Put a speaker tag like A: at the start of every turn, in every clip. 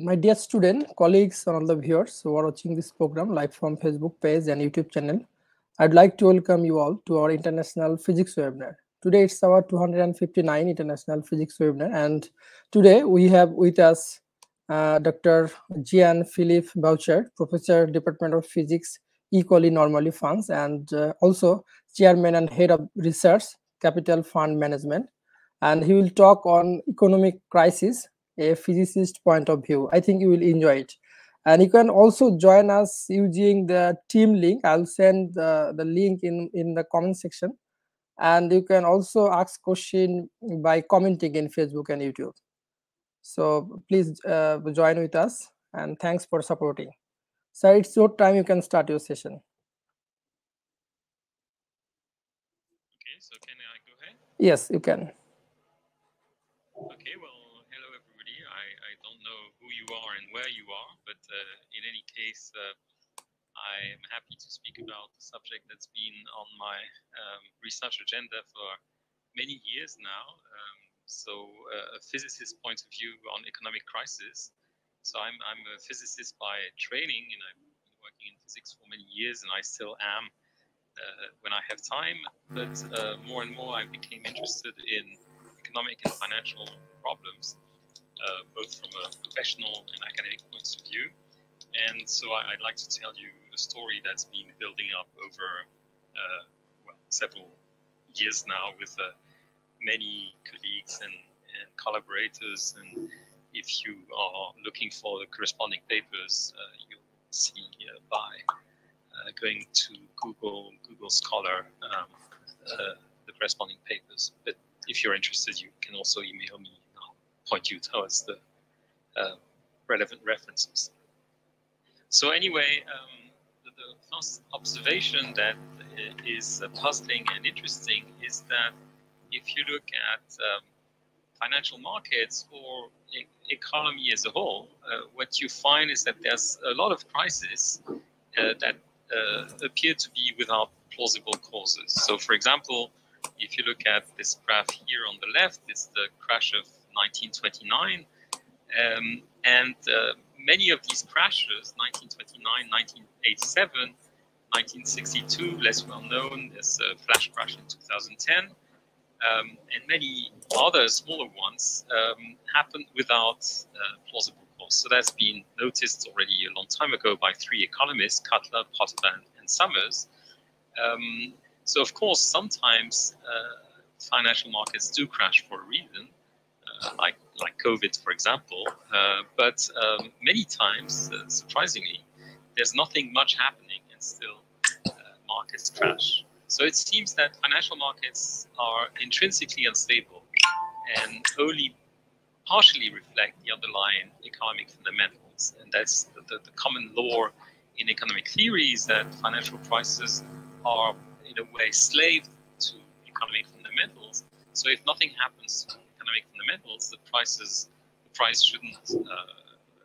A: my dear student, colleagues, and all the viewers who are watching this program live from Facebook page and YouTube channel, I'd like to welcome you all to our International Physics webinar. Today it's our 259 International Physics webinar, and today we have with us uh, Dr. Jean-Philippe Bouchaud, Professor, Department of Physics, Ecole Normale France, and uh, also Chairman and Head of Research, Capital Fund Management. And he will talk on economic crisis a physicist point of view. I think you will enjoy it. And you can also join us using the team link. I'll send the, the link in, in the comment section. And you can also ask question by commenting in Facebook and YouTube. So please uh, join with us and thanks for supporting. So it's your time, you can start your session.
B: Okay, so can I go ahead?
A: Yes, you can.
B: Okay, well, are and where you are, but uh, in any case, uh, I am happy to speak about the subject that's been on my um, research agenda for many years now. Um, so, uh, a physicist point of view on economic crisis. So, I'm, I'm a physicist by training, and I've been working in physics for many years, and I still am uh, when I have time. But uh, more and more, I became interested in economic and financial problems uh, both from a professional and academic points of view. And so I, would like to tell you a story that's been building up over uh, well, several years now with uh, many colleagues and, and, collaborators. And if you are looking for the corresponding papers, uh, you'll see uh, by uh, going to Google, Google Scholar, um, the corresponding papers. But if you're interested, you can also email me And I'll point you towards the uh, relevant references. So anyway, um, the, the, first observation that is uh, puzzling and interesting is that if you look at um, financial markets or e economy as a whole, uh, what you find is that there's a lot of crises uh, that uh, appear to be without plausible causes. So, for example, if you look at this graph here on the left, it's the crash of 1929. Um, and uh, many of these crashes, 1929, 1987, 1962, less well known, there's a flash crash in 2010, um, and many other smaller ones um, happened without uh, plausible cause. So that's been noticed already a long time ago by three economists, Cutler, Poterba, and Summers. Um, so of course, sometimes uh, financial markets do crash for a reason, like like COVID, for example. Uh, but um, many times, uh, surprisingly, there's nothing much happening, and still markets crash. So it seems that financial markets are intrinsically unstable and only partially reflect the underlying economic fundamentals. And that's the, the, the common law in economic theory is that financial prices are, in a way, slave to economic fundamentals. So if nothing happens economic fundamentals, the prices, the price shouldn't uh,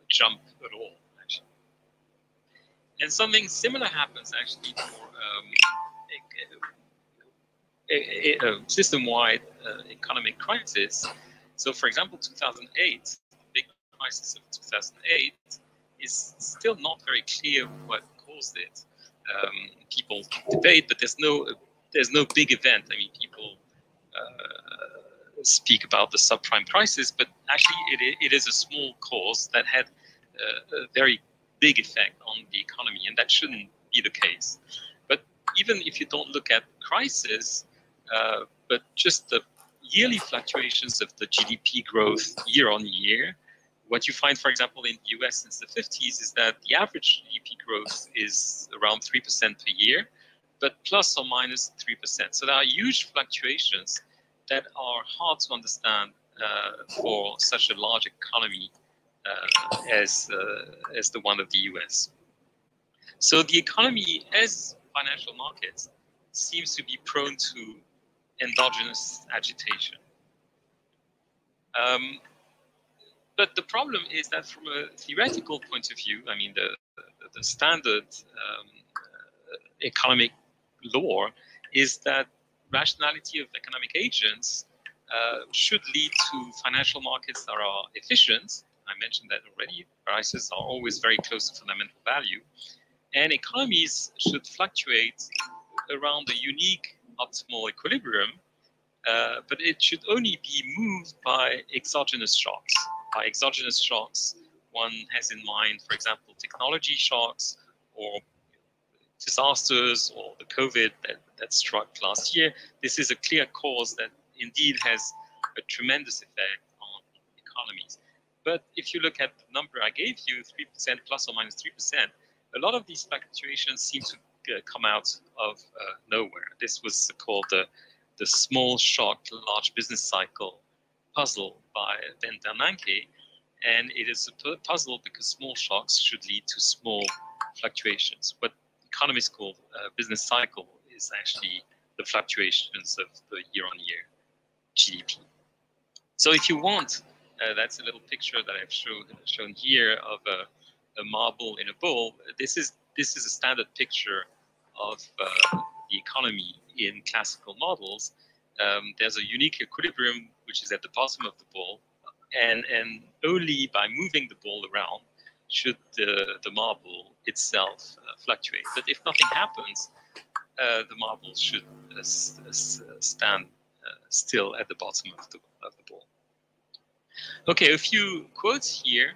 B: jump at all, actually. And something similar happens actually for um, a, a, a system-wide uh, economic crisis. So, for example, 2008, the big crisis of 2008, is still not very clear what caused it. Um, people debate, but there's no there's no big event. I mean, people uh, speak about the subprime crisis, but actually it, it is a small cause that had uh, a very big effect on the economy, and that shouldn't be the case. But even if you don't look at crisis, uh, but just the yearly fluctuations of the GDP growth year on year, what you find, for example, in the US since the 50s is that the average GDP growth is around 3% per year, but plus or minus 3%. So there are huge fluctuations that are hard to understand uh, for such a large economy uh, as, uh, as the one of the US. So the economy as financial markets seems to be prone to endogenous agitation. Um, but the problem is that from a theoretical point of view, I mean, the, the, the standard um, economic law is that rationality of economic agents uh, should lead to financial markets that are efficient. I mentioned that already. Prices are always very close to fundamental value. And economies should fluctuate around a unique optimal equilibrium, uh, but it should only be moved by exogenous shocks. By exogenous shocks, one has in mind, for example, technology shocks or disasters or the COVID that, that struck last year. This is a clear cause that indeed has a tremendous effect on economies. But if you look at the number I gave you, 3% plus or minus 3%, a lot of these fluctuations seem to uh, come out of uh, nowhere. This was called the, the small shock large business cycle puzzle by Ben Bernanke. And it is a puzzle because small shocks should lead to small fluctuations. What economists call uh, business cycle is actually the fluctuations of the year on year GDP. So if you want, uh, that's a little picture that I've shown, shown here of a, a marble in a bowl. This is this is a standard picture of uh, the economy in classical models. Um, there's a unique equilibrium which is at the bottom of the bowl, and and only by moving the ball around should the the marble itself uh, fluctuate. But if nothing happens, uh, the marble should uh, stand still at the bottom of the of the ball. Okay, a few quotes here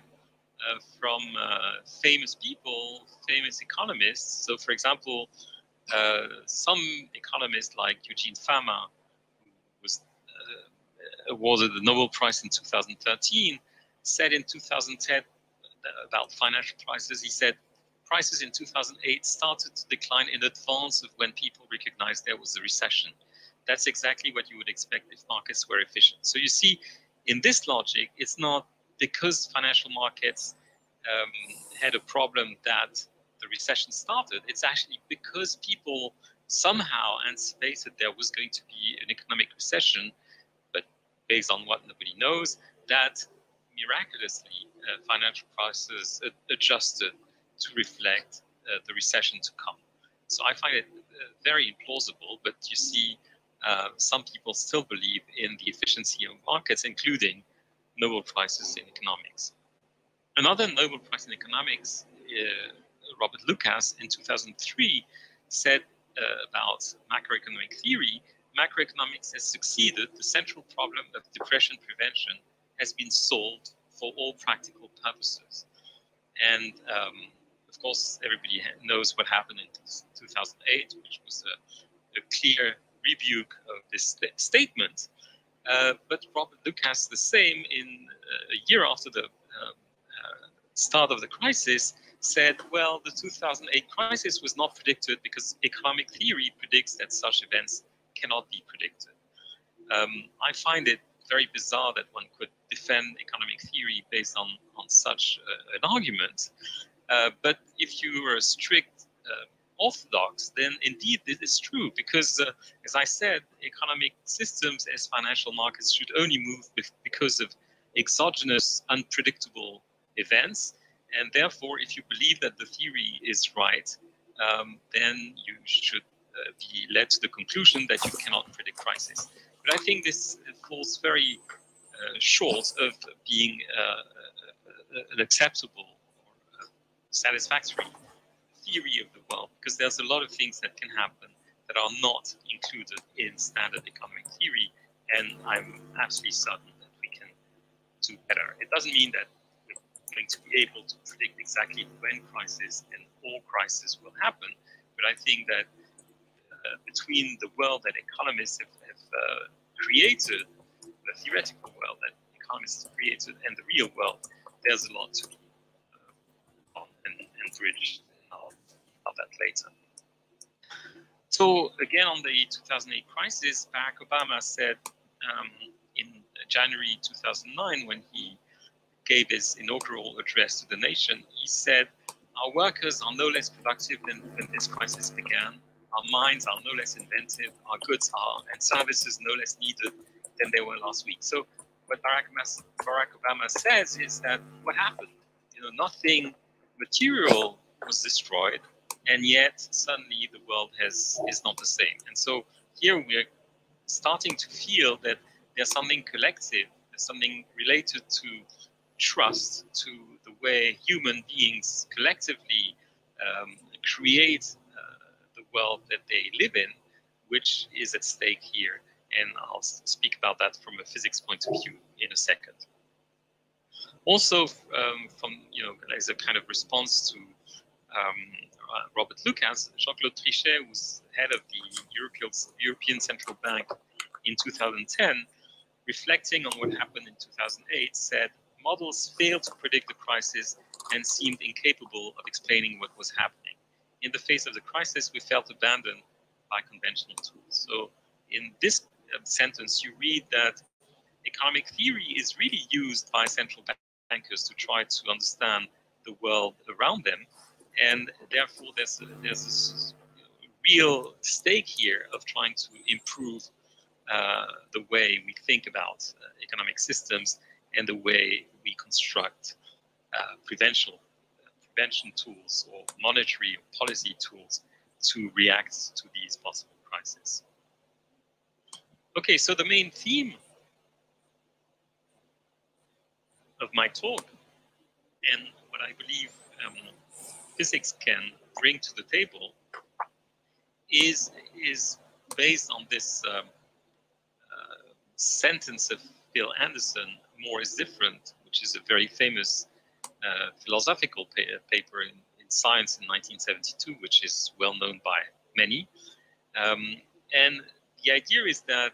B: uh, from uh, famous people, famous economists. So, for example, uh, some economists like Eugene Fama, who was awarded the Nobel Prize in 2013, said in 2010 about financial prices, he said, prices in 2008 started to decline in advance of when people recognized there was a recession. That's exactly what you would expect if markets were efficient. So you see, in this logic, it's not because financial markets um, had a problem that the recession started. It's actually because people somehow anticipated there was going to be an economic recession, but based on what nobody knows, that miraculously uh, financial prices adjusted to reflect uh, the recession to come. So I find it uh, very implausible, but you see, uh, some people still believe in the efficiency of markets, including Nobel Prizes in economics. Another Nobel Prize in economics, uh, Robert Lucas, in 2003, said uh, about macroeconomic theory macroeconomics has succeeded. The central problem of depression prevention has been solved for all practical purposes. And um, of course, everybody knows what happened in 2008, which was a, a clear rebuke of this st statement. Uh, but Robert Lucas, the same in uh, a year after the um, uh, start of the crisis, said, well, the 2008 crisis was not predicted because economic theory predicts that such events cannot be predicted. Um, I find it very bizarre that one could defend economic theory based on, on such uh, an argument. Uh, but if you are a strict uh, orthodox, then indeed this is true because, uh, as I said, economic systems as financial markets should only move because of exogenous, unpredictable events. And therefore, if you believe that the theory is right, um, then you should uh, be led to the conclusion that you cannot predict crisis. But I think this falls very uh, short of being uh, an acceptable or satisfactory theory of the world, because there's a lot of things that can happen that are not included in standard economic theory, and I'm absolutely certain that we can do better. It doesn't mean that we're going to be able to predict exactly when crisis and all crises will happen, but I think that uh, between the world that economists have, have uh, created, the theoretical world that economists have created, and the real world, there's a lot to be uh, on and, and that later. So again, on the 2008 crisis, Barack Obama said um, in January 2009, when he gave his inaugural address to the nation, he said, our workers are no less productive than when this crisis began. Our minds are no less inventive. Our goods are and services no less needed than they were last week. So what Barack, Barack Obama says is that what happened? You know, nothing material was destroyed and yet suddenly the world has is not the same. And so here we're starting to feel that there's something collective, there's something related to trust to the way human beings collectively um, create world that they live in, which is at stake here. And I'll speak about that from a physics point of view in a second. Also, um, from you know, as a kind of response to um, uh, Robert Lucas, Jean-Claude Trichet, who's head of the European, European Central Bank in 2010, reflecting on what happened in 2008, said models failed to predict the crisis and seemed incapable of explaining what was happening. In the face of the crisis, we felt abandoned by conventional tools. So, in this uh, sentence, you read that economic theory is really used by central bankers to try to understand the world around them, and therefore there's a, there's a real stake here of trying to improve uh, the way we think about uh, economic systems and the way we construct uh, prevention tools or monetary or policy tools to react to these possible crises. Okay, so the main theme of my talk and what I believe um, physics can bring to the table is is based on this um, uh, sentence of Phil Anderson, more is different, which is a very famous philosophical pa paper in, in, Science in 1972, which is well known by many. Um, and the idea is that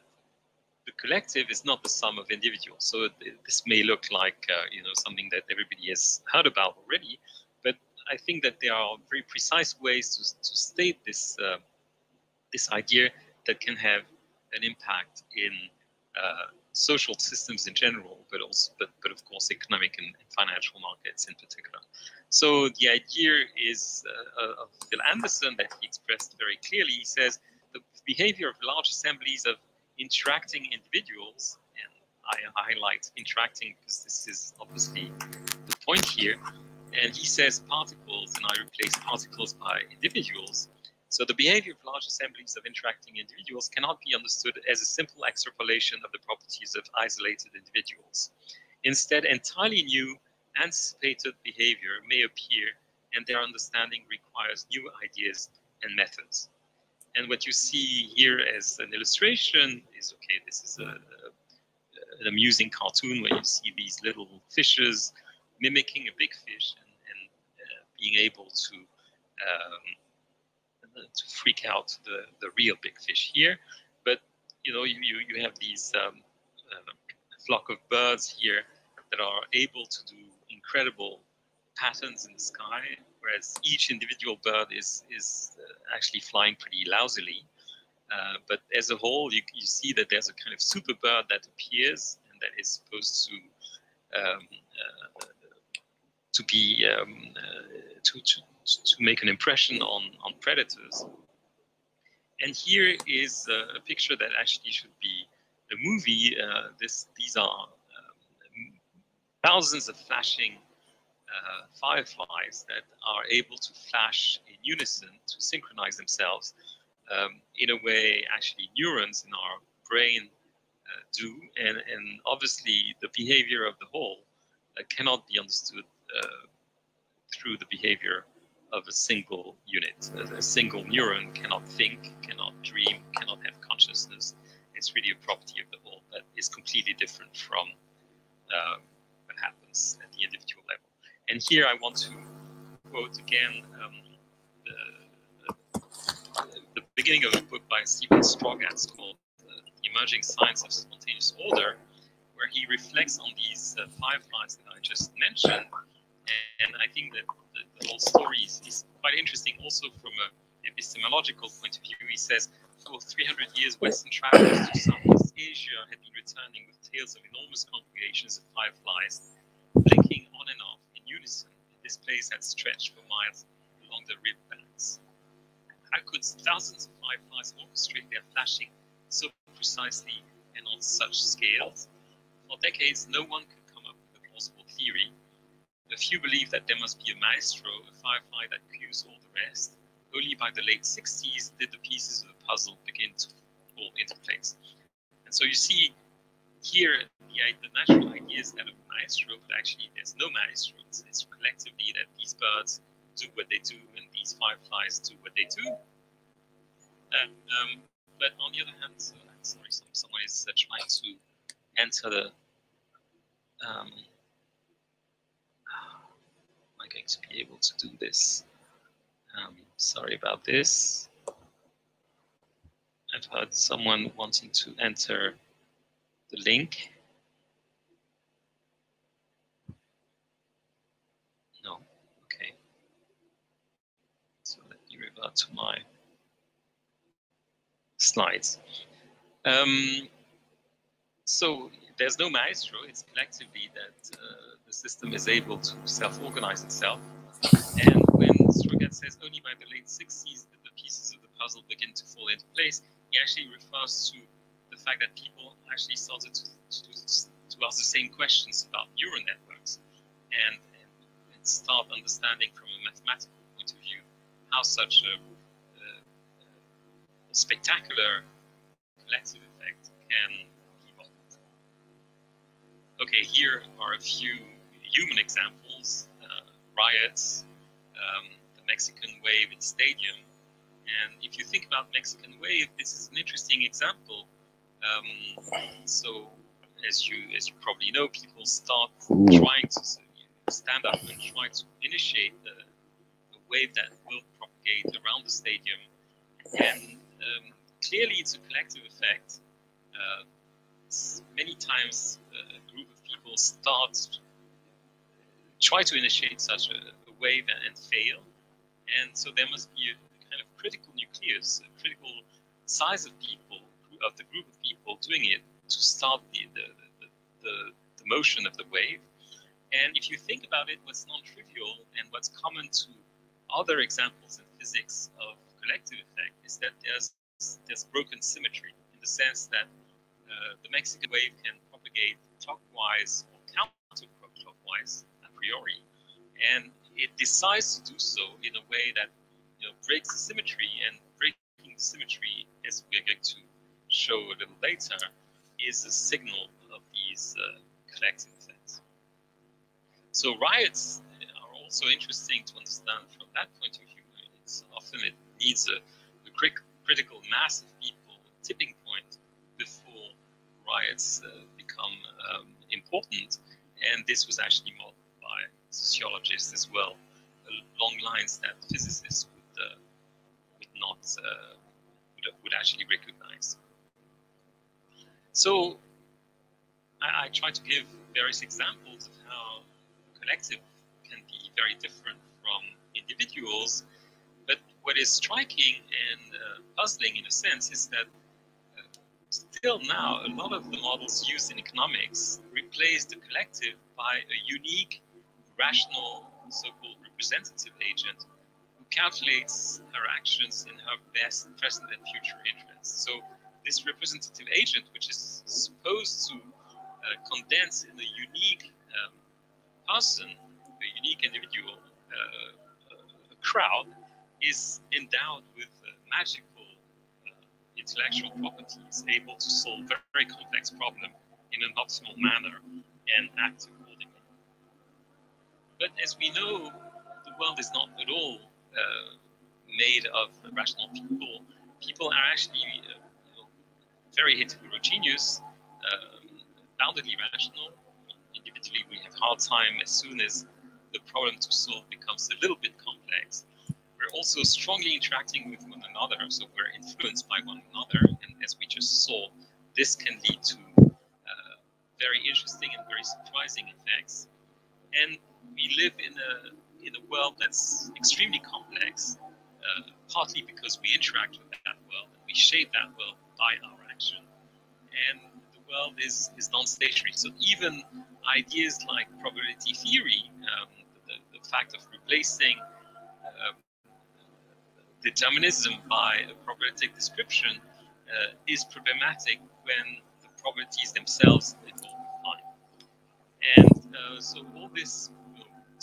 B: the collective is not the sum of individuals. So this may look like uh, you know something that everybody has heard about already, but I think that there are very precise ways to, to state this uh, this idea that can have an impact in uh, social systems in general, but also, but, but of course, economic and, financial markets in particular. So the idea is uh, of Phil Anderson that he expressed very clearly. He says the behavior of large assemblies of interacting individuals, and I highlight interacting because this is obviously the point here. And he says particles, and I replace particles by individuals so the behavior of large assemblies of interacting individuals cannot be understood as a simple extrapolation of the properties of isolated individuals. Instead, entirely new, anticipated behavior may appear, and their understanding requires new ideas and methods. And what you see here as an illustration is, okay, this is a, a, an amusing cartoon where you see these little fishes mimicking a big fish and, and uh, being able to um, to freak out the, the real big fish here. But you know, you, you have these um, uh, flock of birds here that are able to do incredible patterns in the sky, whereas each individual bird is is uh, actually flying pretty lousily. Uh, but as a whole, you, you see that there's a kind of super bird that appears and that is supposed to um, uh, to be um, uh, to, to to make an impression on, on predators. And here is a, picture that actually should be a movie. Uh, this, these are um, thousands of flashing uh, fireflies that are able to flash in unison to synchronize themselves um, in a way actually neurons in our brain uh, do. And, and obviously the behavior of the whole uh, cannot be understood through the behavior of a single unit. A, single neuron cannot think, cannot dream, cannot have consciousness. It's really a property of the whole that is completely different from uh, what happens at the individual level. And here I want to quote again um, the, the, the, beginning of a book by Stephen Strogatz called uh, The Emerging Science of Spontaneous Order, where he reflects on these uh, fireflies that I just mentioned and I think that the, the whole story is, is, quite interesting also from an epistemological point of view. He says, for 300 years, Western travelers to Southeast Asia had been returning with tales of enormous congregations of fireflies blinking on and off in unison. This place had stretched for miles along the rib banks. How could thousands of fireflies orchestrate their flashing so precisely and on such scales? For decades, no one could come up with a plausible theory a few believe that there must be a maestro, a firefly that cues all the rest. Only by the late 60s did the pieces of the puzzle begin to fall into place. And so you see here the, the natural idea is that of maestro but actually there's no maestro. It's, it's collectively that these birds do what they do and these fireflies do what they do. And, um, but on the other hand, uh, sorry, some, someone is uh, trying to enter the. Um, I going to be able to do this? Um, sorry about this. I've heard someone wanting to enter the link. No, okay. So let me revert to my slides. Um, so there's no maestro, it's collectively that uh, the system is able to self-organize itself. And when Strogatz says only by the late 60s did the pieces of the puzzle begin to fall into place, he actually refers to the fact that people actually started to, to, to ask the same questions about neural networks and, and, start understanding from a mathematical point of view how such a, a, a spectacular collective effect can. Okay, here are a few human examples, uh, riots, um, the Mexican wave in stadium, and if you think about Mexican wave, this is an interesting example. Um, so, as you as you probably know, people start trying to stand up and try to initiate the, the wave that will propagate around the stadium. And um, clearly, it's a collective effect. Uh, many times, uh, a group of people start try to initiate such a, a wave and, and fail. And so there must be a, kind of critical nucleus, a critical size of people, of the group of people doing it to start the, the, the, the, the motion of the wave. And if you think about it, what's non-trivial and what's common to other examples in physics of collective effect is that there's there's broken symmetry in the sense that uh, the Mexican wave can propagate clockwise or counterclockwise priori, and it decides to do so in a way that you know, breaks the symmetry and breaking the symmetry, as we're going to show a little later, is a signal of these uh, collective effects. So riots are also interesting to understand from that point of view. It's often it needs a, a critical mass of people, a tipping point, before riots uh, become um, important. And this was actually by sociologists as well, along lines that physicists uh, would not uh, would, would actually recognize. So I, I try to give various examples of how collective can be very different from individuals. But what is striking and uh, puzzling in a sense is that uh, still now a lot of the models used in economics replace the collective by a unique, rational, so-called representative agent who calculates her actions in her best present and future interests. So this representative agent, which is supposed to uh, condense in a unique um, person, a unique individual, uh, a crowd, is endowed with uh, magical uh, intellectual properties, able to solve very, complex problem in an optimal manner and act accordingly. But as we know, the world is not at all uh, made of rational people, people are actually uh, you know, very heterogeneous, um, boundedly rational. Individually, we have hard time as soon as the problem to solve becomes a little bit complex. We're also strongly interacting with one another, so we're influenced by one another. And as we just saw, this can lead to uh, very interesting and very surprising effects. And we live in a in a world that's extremely complex, uh, partly because we interact with that world and we shape that world by our action. And the world is, is non stationary. So even ideas like probability theory, um, the, the, fact of replacing uh, determinism by a probabilistic description, uh, is problematic when the probabilities themselves evolve. And uh, so all this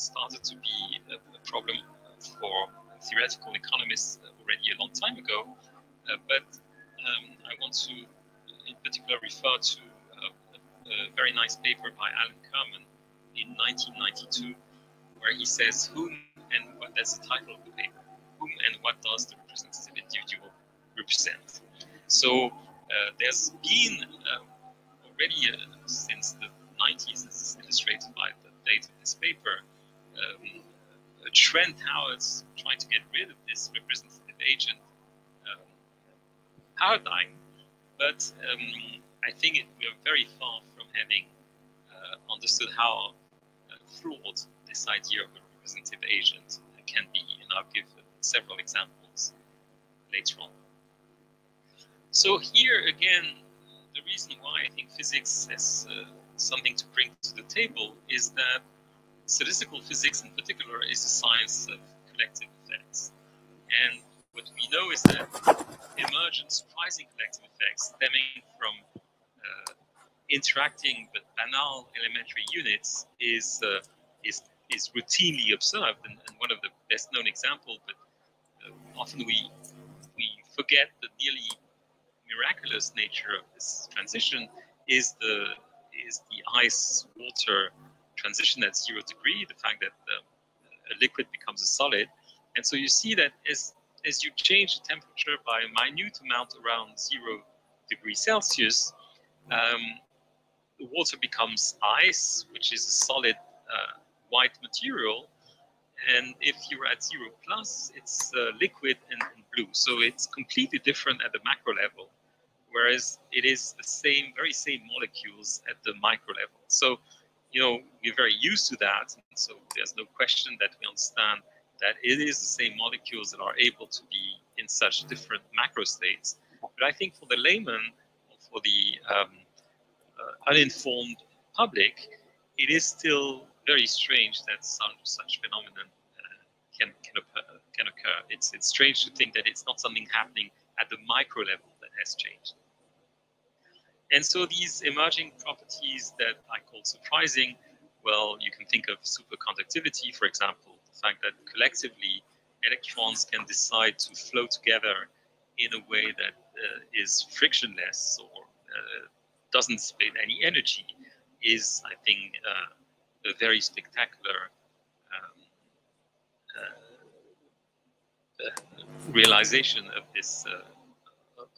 B: started to be a, a problem for theoretical economists already a long time ago. Uh, but um, I want to, in particular, refer to a, a, very nice paper by Alan Kirman in 1992, where he says, Whom and what, that's the title of the paper, Whom and what does the representative individual represent? So uh, there's been um, already uh, since the 90s, as illustrated by the date of this paper, um, trend towards trying to get rid of this representative agent um, paradigm. But um, I think it, we are very far from having uh, understood how uh, flawed this idea of a representative agent can be. And I'll give several examples later on. So here again, the reason why I think physics has uh, something to bring to the table is that statistical physics in particular is a science of collective effects. And what we know is that emergent surprising collective effects stemming from uh, interacting with banal elementary units is uh, is is routinely observed and, and, one of the best known examples but uh, often we we forget the nearly miraculous nature of this transition is the is the ice water transition at zero degree the fact that the, a liquid becomes a solid and so you see that as as you change the temperature by a minute amount around zero degrees Celsius, um, the water becomes ice, which is a solid uh, white material. And if you're at zero plus, it's uh, liquid and, and, blue. So it's completely different at the macro level, whereas it is the same, very same molecules at the micro level. So, you know, we're very used to that. And so there's no question that we understand that it is the same molecules that are able to be in such different macro states. But I think for the layman, for the um, uh, uninformed public, it is still very strange that some such phenomenon uh, can can occur, can occur. It's it's strange to think that it's not something happening at the micro level that has changed. And so these emerging properties that I call surprising, well, you can think of superconductivity, for example, the fact that collectively electrons can decide to flow together in a way that uh, is frictionless or uh, doesn't spend any energy is, I think, uh, a very spectacular um, uh, uh, realization of this uh,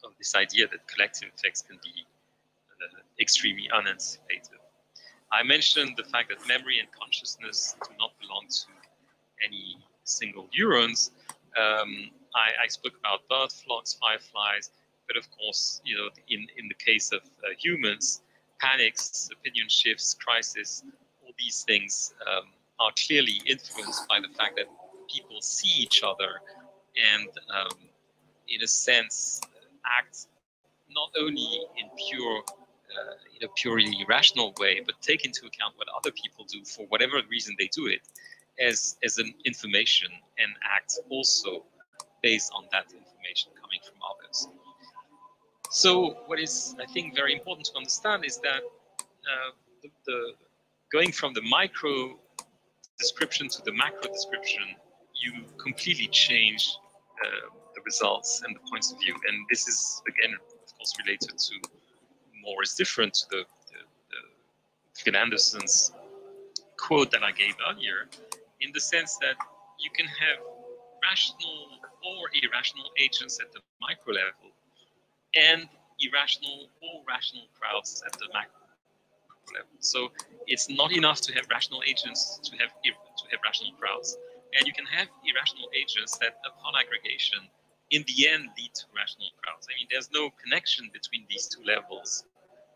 B: of this idea that collective effects can be extremely unanticipated. I mentioned the fact that memory and consciousness do not belong to any single neurons. Um, I, I, spoke about bird flocks, fireflies, but of course, you know, in, in the case of uh, humans, panics, opinion shifts, crisis, all these things um, are clearly influenced by the fact that people see each other and, um, in a sense, act not only in pure uh, in a purely rational way, but take into account what other people do for whatever reason they do it as as an information and act also based on that information coming from others. So what is I think very important to understand is that uh, the, the, going from the micro description to the macro description, you completely change uh, the results and the points of view. And this is again, of course, related to more is different to the, the, the Anderson's quote that I gave earlier, in the sense that you can have rational or irrational agents at the micro level and irrational or rational crowds at the macro level. So it's not enough to have rational agents to have to have rational crowds. And you can have irrational agents that upon aggregation in the end lead to rational crowds. I mean, there's no connection between these two levels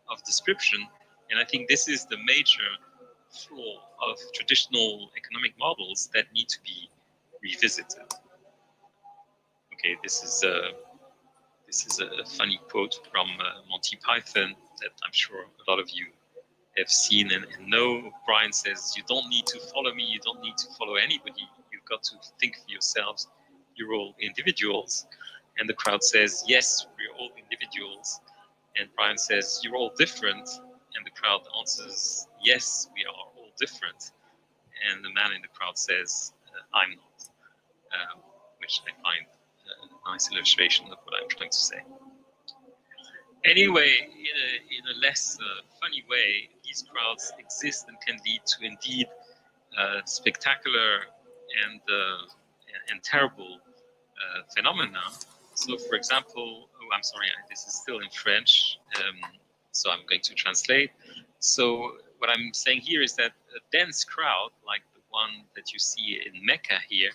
B: of description. And I think this is the major flaw of traditional economic models that need to be revisited. Okay, this is a this is a funny quote from uh, Monty Python that I'm sure a lot of you have seen and, and know. Brian says, "You don't need to follow me. You don't need to follow anybody. You've got to think for yourselves. You're all individuals." And the crowd says, "Yes, we're all individuals." And Brian says, "You're all different." And the crowd answers, yes, we are all different. And the man in the crowd says, uh, I'm not, um, which I find a nice illustration of what I'm trying to say. anyway, in a, in a less uh, funny way, these crowds exist and can lead to indeed uh, spectacular and uh, and terrible uh, phenomena. So, for example, oh, I'm sorry, this is still in French, um, so I'm going to translate. So, what I'm saying here is that a dense crowd, like the one that you see in Mecca here,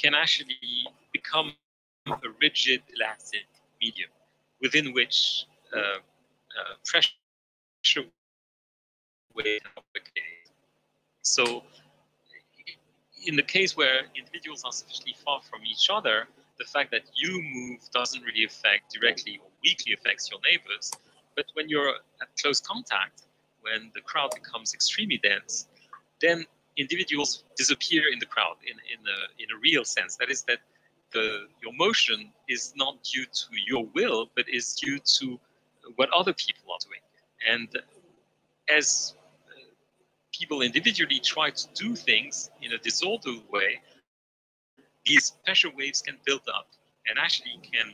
B: can actually become a rigid, elastic medium within which uh, uh, pressure So in the case where individuals are sufficiently far from each other, the fact that you move doesn't really affect directly or weakly affects your neighbors. But when you're at close contact, when the crowd becomes extremely dense, then individuals disappear in the crowd in, in, a, in a real sense. That is that the, your motion is not due to your will, but is due to what other people are doing. And as uh, people individually try to do things in a disorderly way, these pressure waves can build up and actually can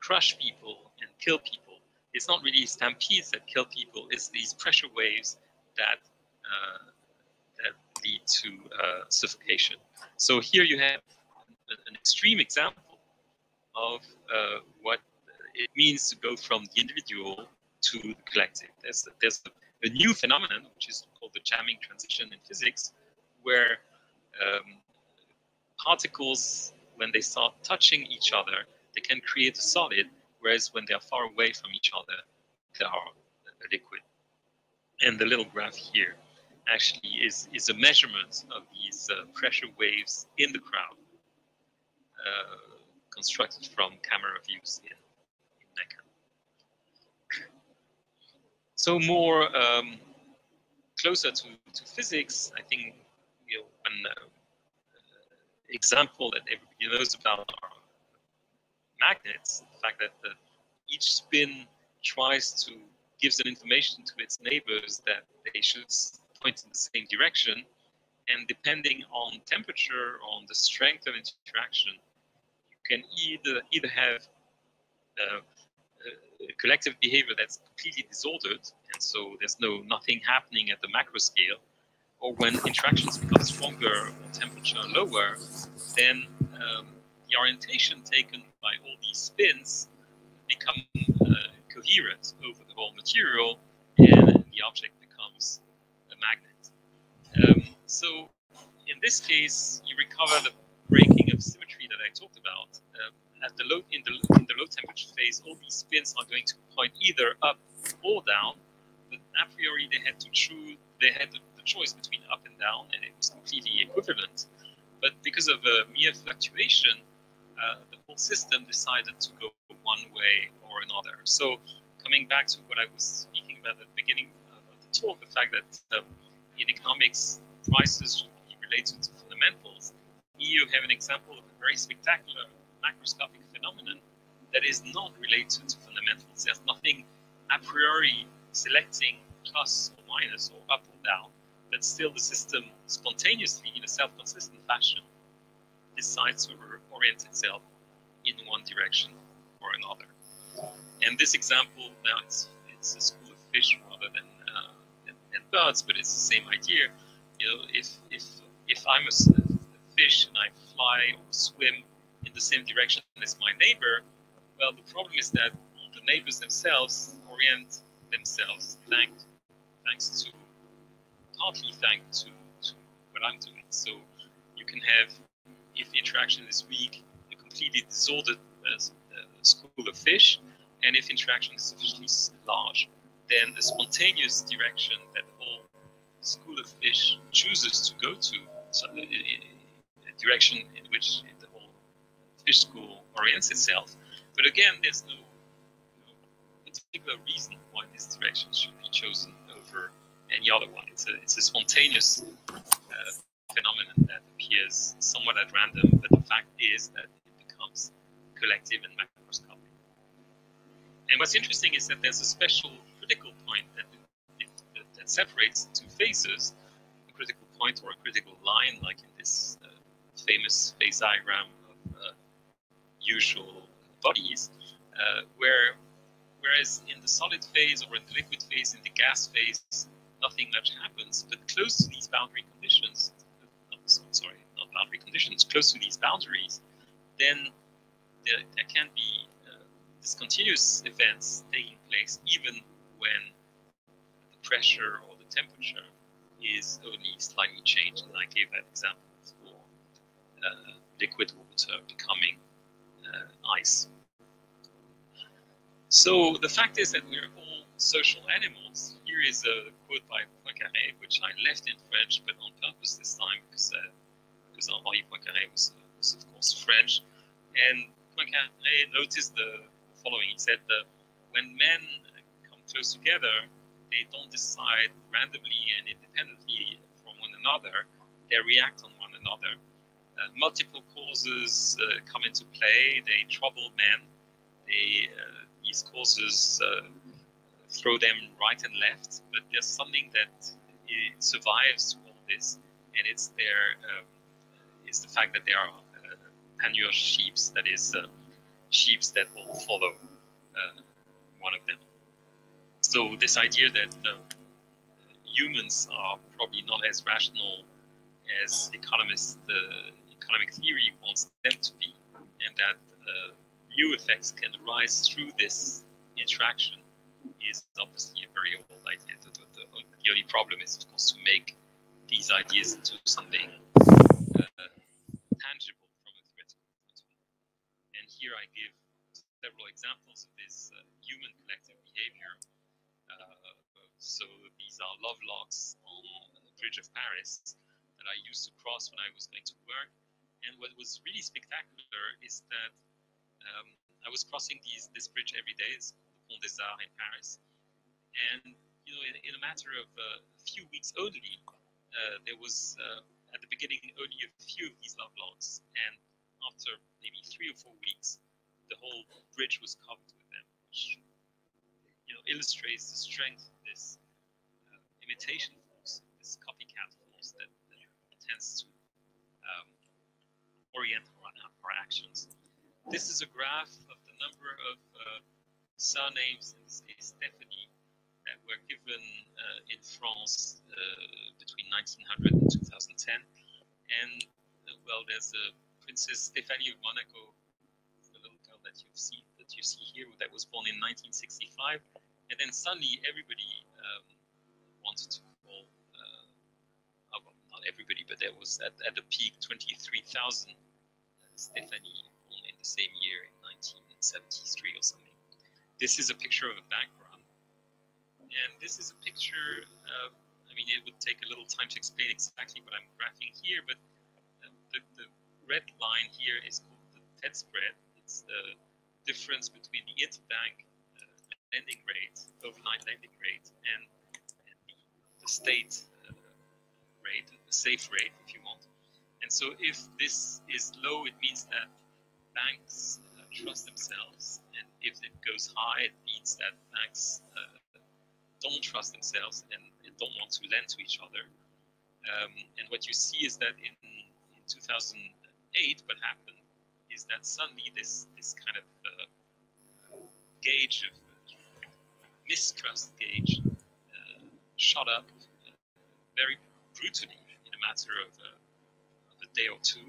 B: crush people and kill people. It's not really stampedes that kill people, it's these pressure waves that, uh, that lead to uh, suffocation. So here you have an extreme example of uh, what it means to go from the individual to the collective. There's, there's a, new phenomenon, which is called the jamming transition in physics, where um, particles, when they start touching each other, they can create a solid, whereas when they are far away from each other, they are a liquid. And the little graph here actually is, is a measurement of these uh, pressure waves in the crowd, uh, constructed from camera views in, in Mecca. So more um, closer to, to physics, I think you know one uh, example that everybody knows about are magnets. The fact that the, each spin tries to gives an information to its neighbors that they should point in the same direction, and depending on temperature, on the strength of interaction, you can either either have uh, collective behavior that's completely disordered, and so there's no nothing happening at the macro scale, or when interactions become stronger or temperature lower, then um, the orientation taken by all these spins become uh, coherent over the whole material, and the object becomes a magnet. Um, so in this case, you recover the breaking of symmetry that I talked about. Um, at the low in the in the low temperature phase, all these spins are going to point either up or down. But a priori, they had to choose. They had the, the choice between up and down, and it was completely equivalent. But because of a mere fluctuation, uh, the whole system decided to go one way or another. So, coming back to what I was speaking about at the beginning of the talk, the fact that um, in economics, prices should be related to fundamentals. You have an example of a very spectacular macroscopic phenomenon that is not related to fundamentals. There's nothing a priori selecting plus or minus or up or down, but still the system spontaneously, in a self-consistent fashion, decides to orient itself in one direction or another. And this example now it's it's a school of fish rather than, uh, birds, but it's the same idea. You know, if if if I'm a, a fish and I fly or swim in the same direction as my neighbor, well, the problem is that the neighbors themselves orient themselves thanks, thanks to, partly thanks to, to what I'm doing. So you can have, if the interaction is weak, a completely disordered uh, uh, school of fish, and if interaction is sufficiently large, then the spontaneous direction that the whole school of fish chooses to go to, so a, a direction in which the whole fish school orients itself. But again, there's no, no particular reason why this direction should be chosen any other one. It's a, it's a spontaneous uh, phenomenon that appears somewhat at random, but the fact is that it becomes collective and macroscopic. And what's interesting is that there's a special critical point that, it, that, separates two phases, a critical point or a critical line, like in this uh, famous phase diagram of usual bodies, uh, where whereas in the solid phase or in the liquid phase, in the gas phase, nothing much happens. But close to these boundary conditions, not, sorry, not boundary conditions, close to these boundaries, then there, there can be uh, discontinuous events taking place even when the pressure or the temperature is only slightly changed. And I gave that example for uh, liquid water becoming uh, ice. So the fact is that we're all social animals. Here is a quote by Poincaré, which I left in French, but on purpose this time because uh, because Henri Poincaré was, was of course French, and Poincaré noticed the following. He said that when men come close together, they don't decide randomly and independently from one another. They react on one another. Uh, multiple causes uh, come into play. They trouble men. They, uh, these causes uh, throw them right and left. But there's something that survives all this, and it's their um, is the fact that there are uh, panurge sheeps. That is, uh, sheeps that will follow one of them. So this idea that uh, humans are probably not as rational as economists, the economic theory wants them to be, and that uh, new effects can arise through this interaction is obviously a very old idea. The, the, the, only problem is, of course, to make these ideas into something uh, tangible from a theoretical point of view. And here I give several examples of this uh, human collective behavior so these are love locks on the Bridge of Paris that I used to cross when I was going to work. And what was really spectacular is that um, I was crossing these, this bridge every day, it's des Arts in Paris. And you know, in, in a matter of uh, a few weeks only, uh, there was uh, at the beginning only a few of these love logs. and after maybe three or four weeks, the whole bridge was covered with them, which you know illustrates the strength of this imitation force, this copycat force that, that tends to um, orient our, our, actions. This is a graph of the number of uh, surnames, case Stephanie, that were given uh, in France uh, between 1900 and 2010. And uh, well, there's a Princess Stephanie of Monaco, the little girl that you've seen that you see here, that was born in 1965 and then suddenly everybody um, wanted to call, uh, well, not everybody, but there was at, at the peak 23,000 uh, Stephanie in the same year in 1973 or something. This is a picture of a background. And this is a picture, uh, I mean, it would take a little time to explain exactly what I'm graphing here, but uh, the, the red line here is called the TED spread. It's the difference between the interbank lending rate, overnight lending rate, and, and the, the, state uh, rate, the safe rate, if you want. And so, if this is low, it means that banks uh, trust themselves, and if it goes high, it means that banks uh, don't trust themselves and, and, don't want to lend to each other. Um, and what you see is that in, in 2008, what happened is that suddenly this this kind of uh, gauge of mistrust gauge uh, shot up uh, very brutally in a matter of, uh, of, a day or two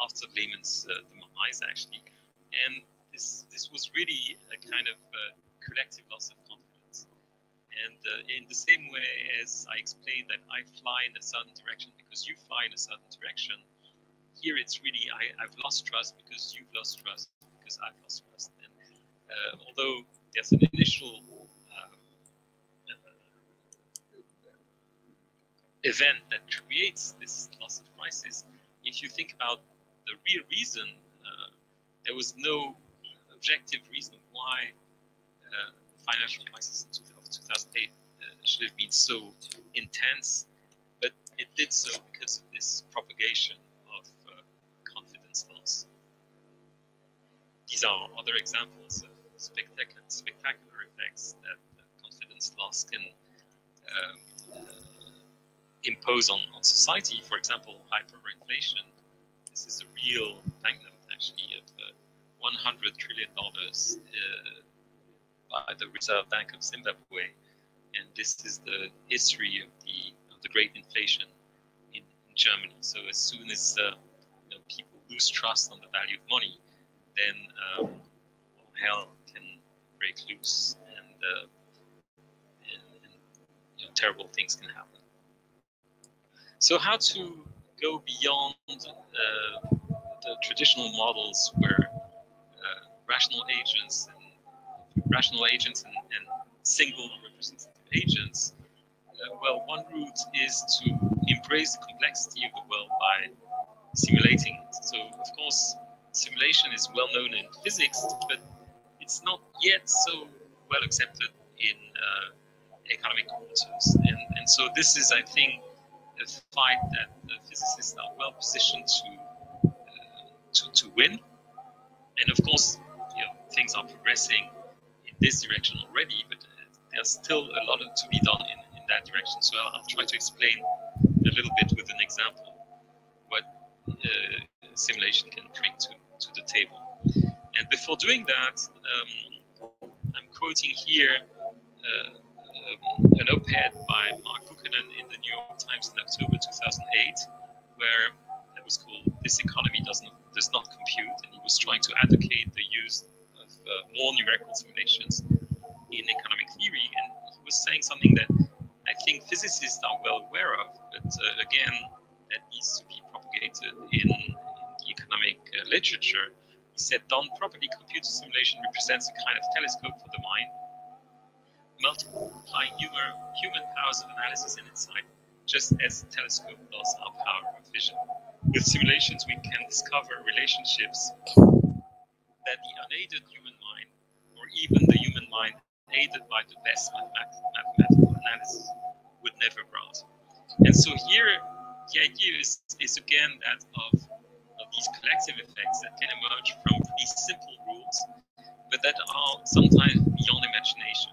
B: after Lehman's uh, demise, actually. And this, this was really a kind of uh, collective loss of confidence. And in the same way as I explained that I fly in a certain direction because you fly in a certain direction, here it's really I, have lost trust because you've lost trust because I've lost trust. And uh, although there's an initial event that creates this loss of crisis, if you think about the real reason, uh, there was no objective reason why uh, the financial crisis of 2008 uh, should have been so intense, but it did so because of this propagation of uh, confidence loss. These are other examples of spectacular, spectacular effects that confidence loss can um, impose on, on society. For example, hyperinflation. This is a real banknote, actually, uh, 100 trillion dollars uh, by the Reserve Bank of Zimbabwe, and this is the history of the of the great inflation in, in Germany. So as soon as uh, you know, people lose trust on the value of money, then um, hell can break loose, and, uh, and, and you know, terrible things can happen. So how to go beyond uh, the traditional models where rational agents and rational agents and, and single representative agents. Uh, well, one route is to embrace the complexity of the world by simulating. So, of course, simulation is well known in physics, but it's not yet so well accepted in uh, economic quarters. And, and so, this is, I think, a fight that physicists are well positioned to, uh, to, to win. And of course, you know, things are progressing in this direction already, but there's still a lot to be done in, in that direction. So I'll, I'll try to explain a little bit with an example what uh, simulation can bring to, to the table. And before doing that, um, I'm quoting here uh, um, an op-ed by Mark Buchanan in the New York Times in October 2008, where it was called "This Economy Doesn't Does Not Compute," and he was trying to advocate the use of uh, more numerical simulations in economic theory, and he was saying something that I think physicists are well aware of, but uh, again, that needs to be propagated in, in the economic uh, literature. He said, done properly, computer simulation represents a kind of telescope for the mind, multiplying human, human powers of analysis and insight, just as a telescope does our power of vision. With simulations, we can discover relationships that the unaided human mind, or even the human mind aided by the best mathematical analysis, would never grasp. And so here, the idea is, is again that of, of these collective effects that can emerge from these simple rules, but that are sometimes beyond imagination.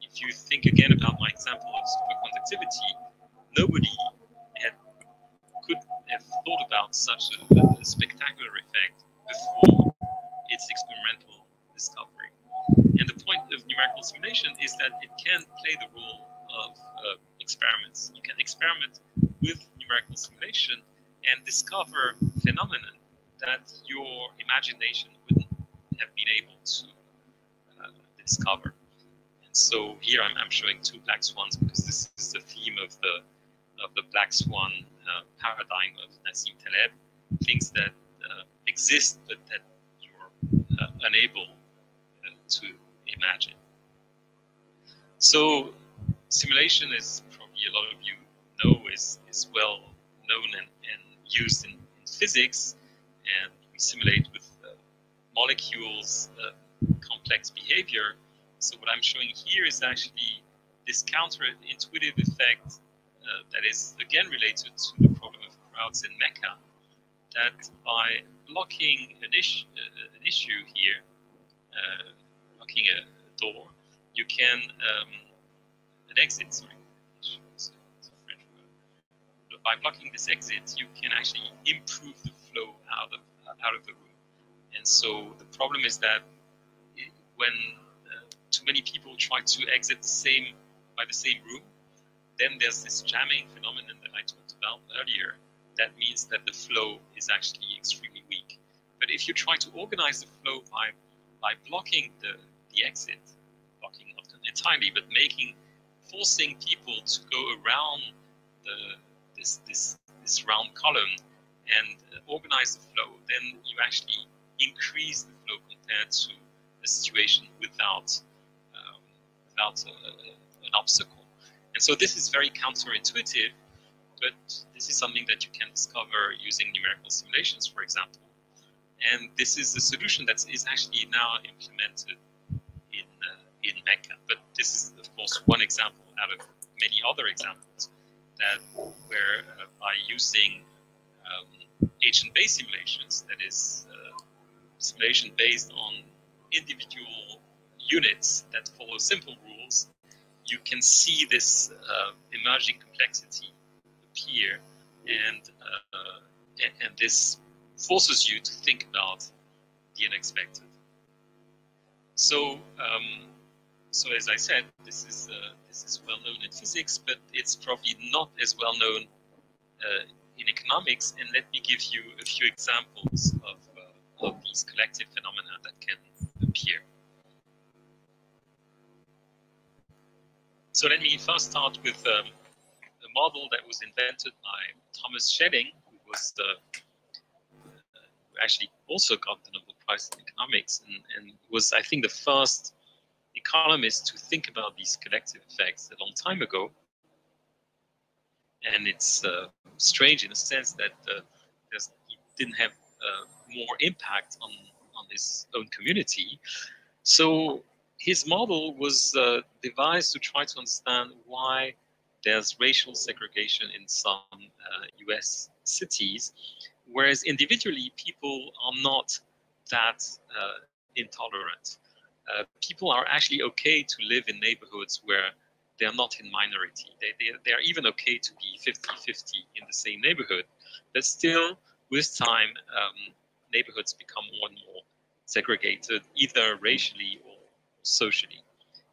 B: If you think again about my example of superconductivity, nobody have thought about such a, a spectacular effect before its experimental discovery. And the point of numerical simulation is that it can play the role of uh, experiments. You can experiment with numerical simulation and discover phenomena that your imagination wouldn't have been able to uh, discover. And so here I'm, I'm, showing two black swans because this is the theme of the of the black swan uh, paradigm of Nassim Taleb, things that uh, exist but that you're uh, unable to imagine. So simulation is probably a lot of you know is, is well known and, and used in, in, physics and we simulate with uh, molecules uh, complex behavior. So what I'm showing here is actually this counterintuitive effect uh, that is again related to the problem of crowds in Mecca that by blocking an, is- uh, an issue here uh, blocking a door, you can um, an exit. Sorry, by blocking this exit, you can actually improve the flow out of out of the room. And so the problem is that when uh, too many people try to exit the same by the same room, then there's this jamming phenomenon that I talked about earlier. That means that the flow is actually extremely weak. But if you try to organize the flow by by blocking the, the exit, blocking not entirely, but making, forcing people to go around the, this, this, this round column and organize the flow, then you actually increase the flow compared to a situation without, um, without a, a, an obstacle. And so this is very counterintuitive, but this is something that you can discover using numerical simulations, for example. And this is a solution that is actually now implemented in, uh, in Mecca. But this is, of course, one example out of many other examples that where uh, by using um, agent-based simulations, that is, uh, simulation based on individual units that follow simple rules, you can see this uh, emerging complexity appear, and uh, and, this forces you to think about the unexpected. So um, so as I said, this is uh, this is well known in physics, but it's probably not as well known uh, in economics. And let me give you a few examples of uh, of these collective phenomena that can appear. So let me first start with um, a model that was invented by Thomas Schelling, who was the uh, actually also got the Nobel Prize in economics, and, and was I think the first economist to think about these collective effects a long time ago. And it's uh, strange in a sense that uh, he didn't have uh, more impact on, on his own community. So his model was uh, devised to try to understand why there's racial segregation in some US uh, cities, whereas individually people are not that uh, intolerant uh, people are actually okay to live in neighborhoods where they're not in minority. They, they, they are even okay to be 50-50 in the same neighborhood. But still, with time, um, neighborhoods become more and more segregated, either racially or socially.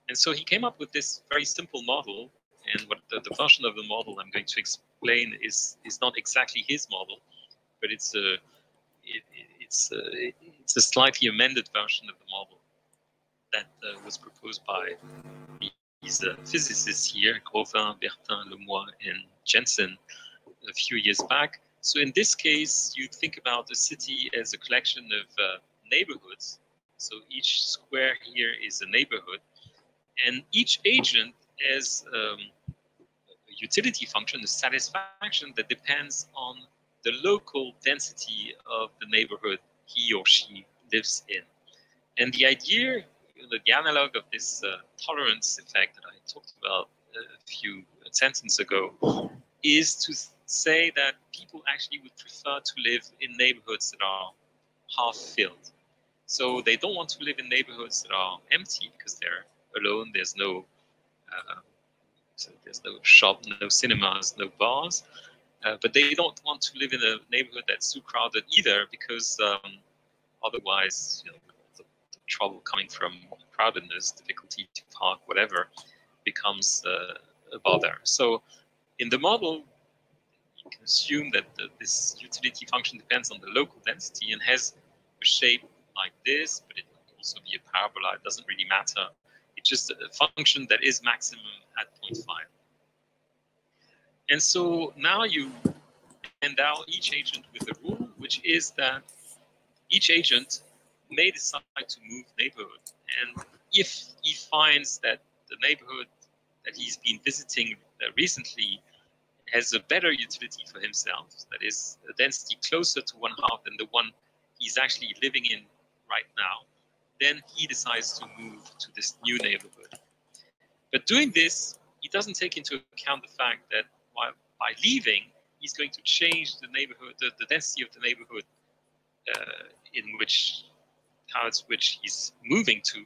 B: And so he came up with this very simple model. And what the, the version of the model I'm going to explain is, is not exactly his model, but it's a, it, it's, a, it's a slightly amended version of the model that uh, was proposed by these uh, physicists here, Grauwin, Bertin, Lemoy, and Jensen, a few years back. So in this case, you think about the city as a collection of uh, neighborhoods. So each square here is a neighborhood, and each agent has um, a utility function, a satisfaction that depends on the local density of the neighborhood he or she lives in. And the idea the, analog of this uh, tolerance effect that I talked about a few sentences ago is to say that people actually would prefer to live in neighborhoods that are half filled. So they don't want to live in neighborhoods that are empty because they're alone. There's no uh, so there's no shop, no cinemas, no bars. Uh, but they don't want to live in a neighborhood that's too crowded either because um, otherwise you know, trouble coming from crowdedness, difficulty to park, whatever, becomes uh, a bother. So in the model, you can assume that the, this utility function depends on the local density and has a shape like this, but it can also be a parabola. It doesn't really matter. It's just a function that is maximum at 0.5. And so now you endow each agent with a rule, which is that each agent may decide to move neighborhood. And if he finds that the neighborhood that he's been visiting recently has a better utility for himself, that is a density closer to one half than the one he's actually living in right now, then he decides to move to this new neighborhood. But doing this, he doesn't take into account the fact that while, by leaving, he's going to change the neighborhood, the, the density of the neighborhood uh, in which towards which he's moving to,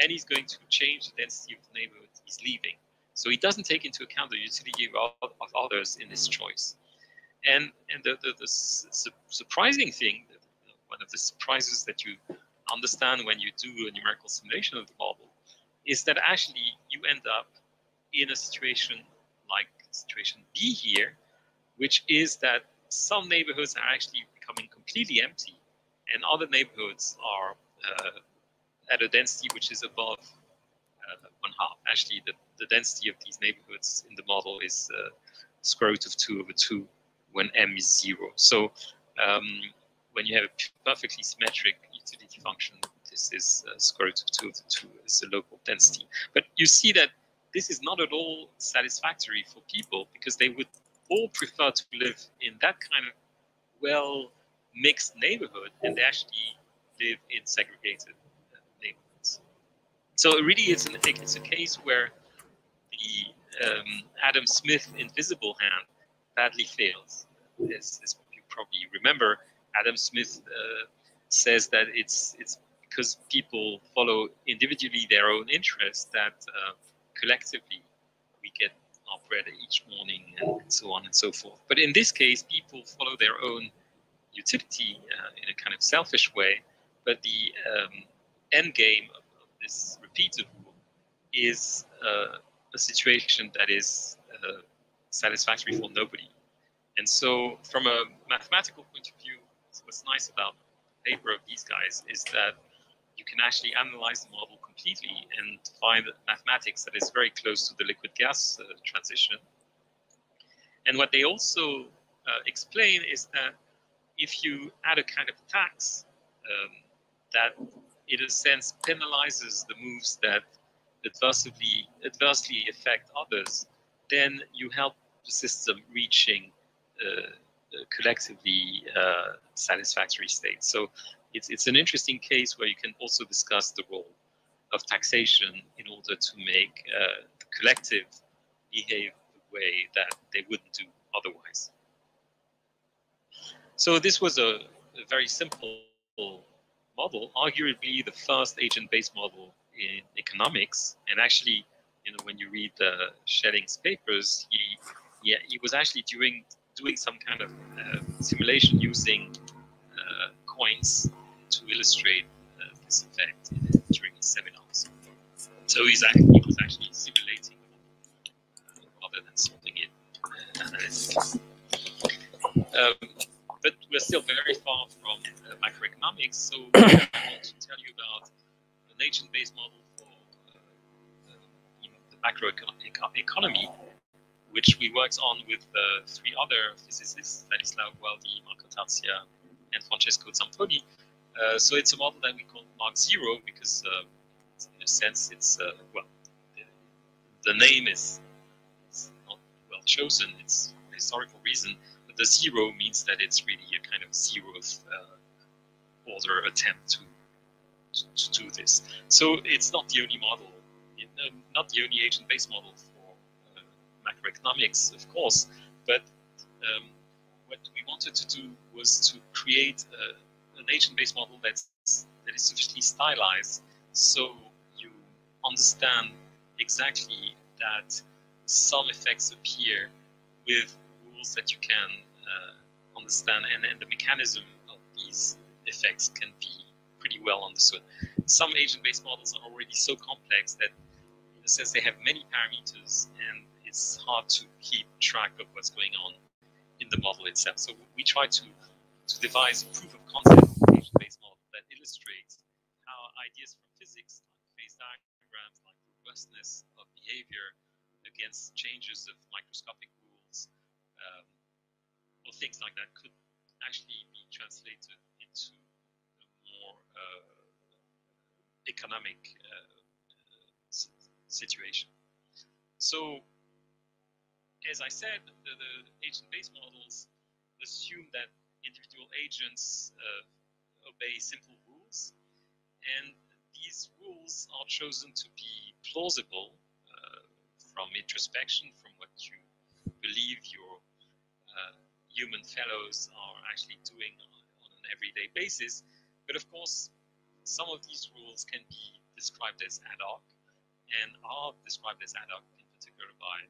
B: and he's going to change the density of the neighborhood he's leaving. So he doesn't take into account the utility of, others in this choice. And, and the, the, the su surprising thing, one of the surprises that you understand when you do a numerical simulation of the model, is that actually you end up in a situation like situation B here, which is that some neighborhoods are actually becoming completely empty and other neighborhoods are uh, at a density which is above uh, one half. Actually, the, the density of these neighborhoods in the model is uh, square root of 2 over 2 when m is 0. So um, when you have a perfectly symmetric utility function, this is uh, square root of 2 over 2 is the local density. But you see that this is not at all satisfactory for people because they would all prefer to live in that kind of well mixed neighborhood and they actually live in segregated uh, neighborhoods. So it really, it's, an, it's a case where the um, Adam Smith invisible hand badly fails. As, as you probably remember, Adam Smith uh, says that it's it's because people follow individually their own interests that uh, collectively we get our bread each morning and, so on and so forth. But in this case, people follow their own utility uh, in a kind of selfish way, but the um, end game of, of, this repeated rule is uh, a situation that is uh, satisfactory for nobody. And so, from a mathematical point of view, what's nice about the paper of these guys is that you can actually analyze the model completely and find mathematics that is very close to the liquid gas uh, transition. And what they also uh, explain is that if you add a kind of tax um, that, in a sense, penalizes the moves that adversely adversely affect others, then you help the system reaching uh, collectively uh, satisfactory state. So it's, it's an interesting case where you can also discuss the role of taxation in order to make uh, the collective behave the way that they wouldn't do otherwise. So this was a, a very simple model, arguably the first agent-based model in economics. And actually, you know, when you read uh, Schelling's papers, he, he, he was actually doing doing some kind of uh, simulation using uh, coins to illustrate uh, this effect during his seminars. So he's actually, he was actually simulating uh, rather than solving it uh. Um, but we're still very far from uh, macroeconomics, so I want to tell you about an agent-based model for know, the macroeconomy which we worked on with uh, three other physicists, Stanislao Gualdi, Marco Tarzia, and Francesco Zamponi. Uh, so it's a model that we call Mark Zero because, uh, in a sense, it's uh, well, the, the name is, not well chosen. It's for historical reason, but the zero means that it's really a kind of zeroth uh, order attempt to, to, to do this. So it's not the only model, not the only agent-based model macroeconomics, of course, but um, what we wanted to do was to create a, an agent-based model that's, that is sufficiently stylized so you understand exactly that some effects appear with rules that you can uh, understand and, and the mechanism of these effects can be pretty well understood. Some agent-based models are already so complex that in a sense they have many parameters and it's hard to keep track of what's going on in the model itself. So we try to, to devise a proof of concept based model that illustrates how ideas from physics, like phase diagrams, like robustness of behavior against changes of microscopic rules, um, or things like that, could actually be translated into a more uh, economic uh, situation. So as I said, the, the agent-based models assume that individual agents uh, obey simple rules, and these rules are chosen to be plausible uh, from introspection, from what you believe your uh, human fellows are actually doing on, on an everyday basis. But of course, some of these rules can be described as ad hoc and are described as ad hoc in particular by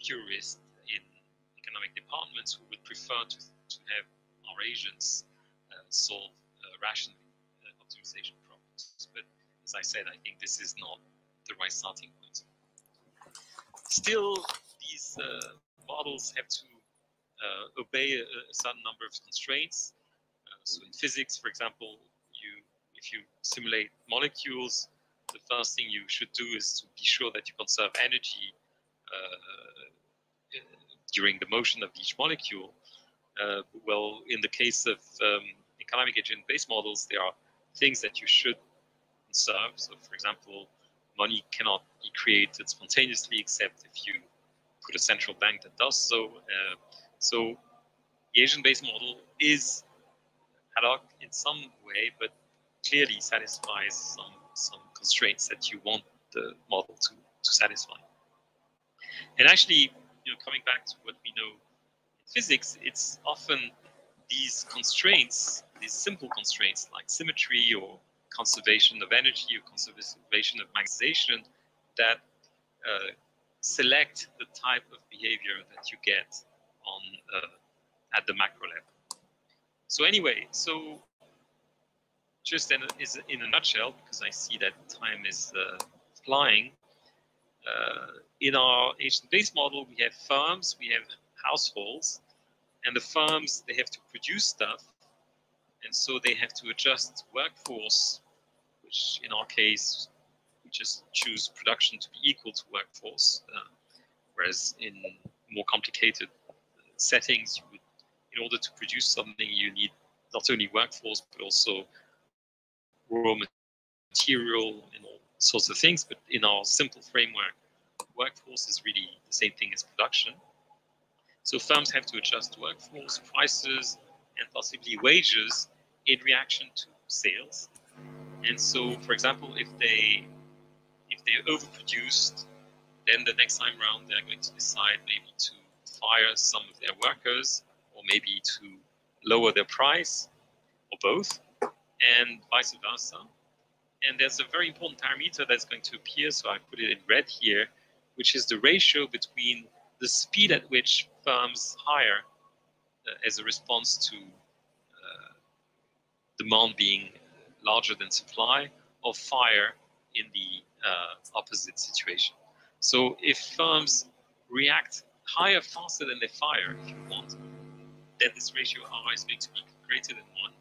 B: purists in economic departments who would prefer to, to have our agents uh, solve uh, uh, optimization problems. But as I said, I think this is not the right starting point. Still, these uh, models have to uh, obey a, a, certain number of constraints. Uh, so in physics, for example, you if you simulate molecules, the first thing you should do is to be sure that you conserve energy during the motion of each molecule. Uh, well, in the case of um, economic agent-based models, there are things that you should conserve. So, for example, money cannot be created spontaneously except if you put a central bank that does so. Uh, so, the agent-based model is ad hoc in some way, but clearly satisfies some some constraints that you want the model to, to satisfy. And actually, you know, coming back to what we know in physics, it's often these constraints, these simple constraints like symmetry or conservation of energy or conservation of magnetization that uh, select the type of behavior that you get on uh, at the macro level. So anyway, so just in a, is in a nutshell, because I see that time is uh, flying. uh, in our agent-based model, we have firms, we have households, and the firms they have to produce stuff, and so they have to adjust workforce, which in our case we just choose production to be equal to workforce, uh, whereas in more complicated settings, would, in order to produce something, you need not only workforce but also raw material and all sorts of things. But in our simple framework, workforce is really the same thing as production. So firms have to adjust workforce, prices, and possibly wages in reaction to sales. And so, for example, if they if they overproduced, then the next time around they're going to decide maybe to fire some of their workers or maybe to lower their price or both, and vice versa. And there's a very important parameter that's going to appear, so I put it in red here, which is the ratio between the speed at which firms hire uh, as a response to uh, demand being larger than supply or fire in the uh, opposite situation. So if firms react higher faster than they fire, if you want, then this ratio R is going to be greater than one.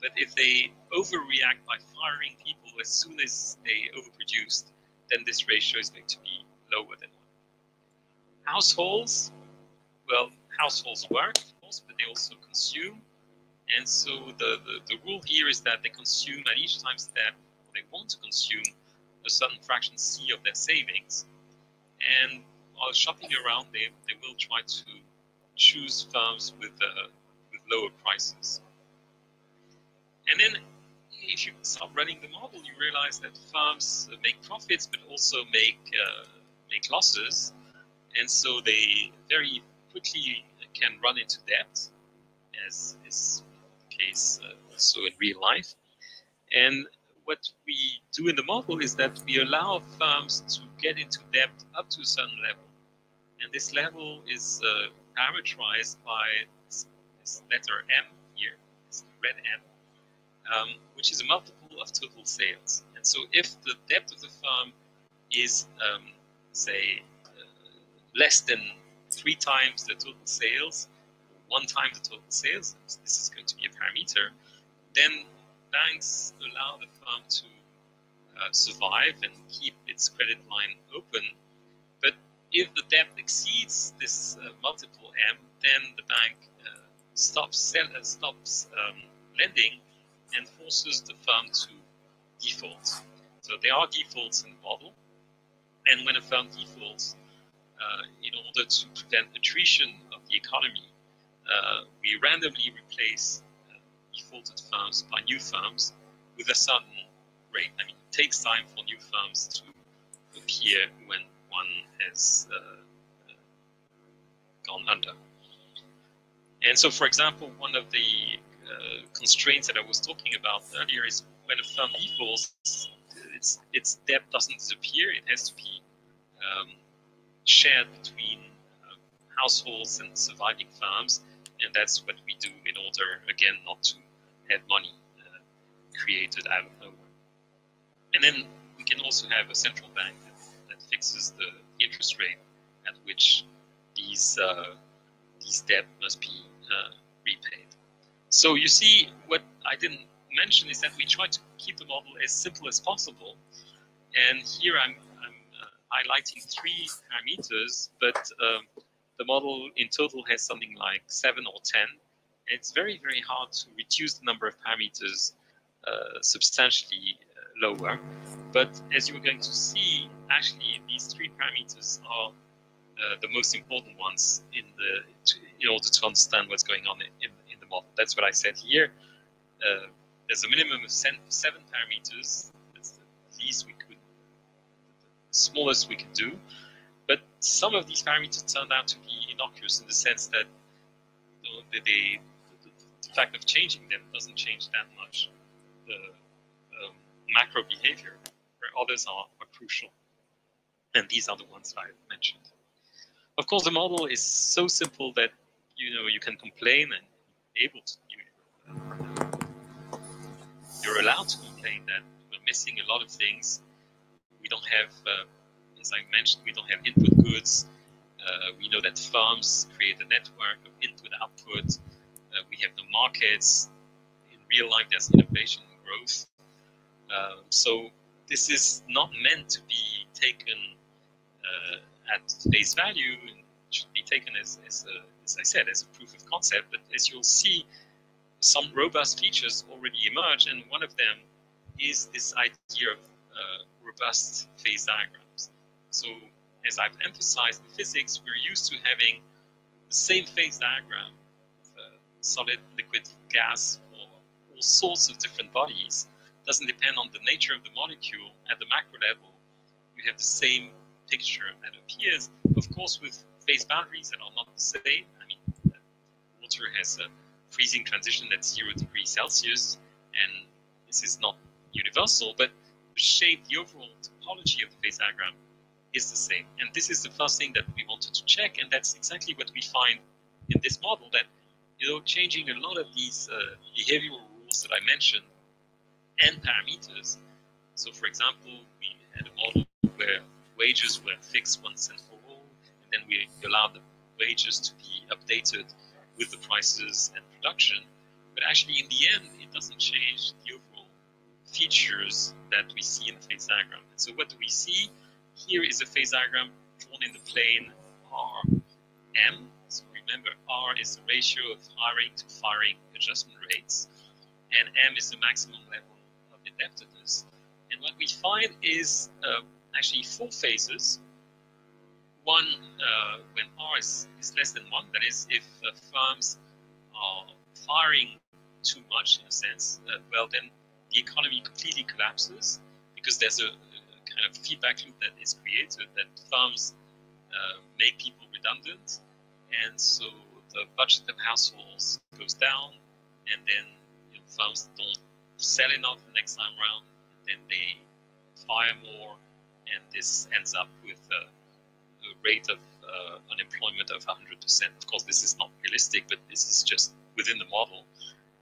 B: But if they overreact by firing people as soon as they overproduced, then this ratio is going to be lower than one. Households, well, households work, of course, but they also consume. And so the, the, the rule here is that they consume at each time step, they want to consume a certain fraction C of their savings. And while shopping around, they, they will try to choose firms with, uh, with lower prices. And then if you start running the model, you realize that firms make profits, but also make, uh, losses. And so they very quickly can run into debt, as is the case uh, also in real life. And what we do in the model is that we allow firms to get into debt up to a certain level. And this level is uh, parameterized by this, this, letter M here, this red M, um, which is a multiple of total sales. And so if the debt of the firm is, um, say, uh, less than three times the total sales, one time the total sales, this is going to be a parameter, then banks allow the firm to uh, survive and keep its credit line open. But if the debt exceeds this uh, multiple M, then the bank uh, stops sell, uh, stops um, lending and forces the firm to default. So there are defaults in the model, and when a firm defaults, uh, in order to prevent attrition of the economy, uh, we randomly replace defaulted firms by new firms with a certain rate. I mean, it takes time for new firms to appear when one has uh, uh, gone under. And so, for example, one of the uh, constraints that I was talking about earlier is when a firm defaults, its, its debt doesn't disappear. It has to be um, shared between uh, households and surviving firms and that's what we do in order again not to have money uh, created out of nowhere. And then we can also have a central bank that, that fixes the interest rate at which these uh, these debt must be uh, repaid. So you see, what I didn't mention is that we try to keep the model as simple as possible. And here I'm, I'm uh, highlighting three parameters, but um, the model in total has something like seven or 10. It's very, very hard to reduce the number of parameters uh, substantially uh, lower. But as you're going to see, actually, these three parameters are uh, the most important ones in the to, in order to understand what's going on in, in, in, the model. That's what I said here. There's a minimum of seven parameters. That's the least we could, the smallest we could do. But some of these parameters turned out to be innocuous in the sense that you know, the, the, the, fact of changing them doesn't change that much the um, macro behavior, where others are, are crucial. And these are the ones I mentioned. Of course, the model is so simple that you know you can complain and able to you, you're allowed to complain that we're missing a lot of things. We don't have uh, as I mentioned, we don't have input goods. Uh, we know that firms create a network of input-output. Uh, we have the markets. In real life, there's innovation and growth. Um, so this is not meant to be taken uh, at face value and should be taken as, as, a, as I said, as a proof of concept. But as you'll see, some robust features already emerge, and one of them is this idea of uh, robust phase diagrams. So as I've emphasized in physics, we're used to having the same phase diagram, uh, solid, liquid, gas, or all sorts of different bodies. It doesn't depend on the nature of the molecule at the macro level. We have the same picture that appears, of course, with phase boundaries that are not the same. I mean, water has a freezing transition at zero degrees Celsius, and this is not universal, but the shape, the overall topology of the phase diagram is the same. And this is the first thing that we wanted to check, and that's exactly what we find in this model, that, you know, changing a lot of these uh, behavioral rules that I mentioned and parameters. So, for example, we had a model where wages were fixed once and for all, and then we allowed the wages to be updated with the prices and production. But actually, in the end, it doesn't change the overall features that we see in the phase diagram. And so, what do we see? Here is a phase diagram drawn in the plane RM. So remember, R is the ratio of hiring to firing adjustment rates, and M is the maximum level of indebtedness. And what we find is uh, actually four phases. One, uh, when R is, is less than one, that is, if uh, firms are firing too much in a sense, uh, well, then the economy completely collapses because there's a, kind of feedback loop that is created that firms uh, make people redundant, and so the budget of households goes down, and then you know, firms don't sell enough the next time around, and then they fire more, and this ends up with a rate of uh, unemployment of 100%. Of course, this is not realistic, but this is just within the model.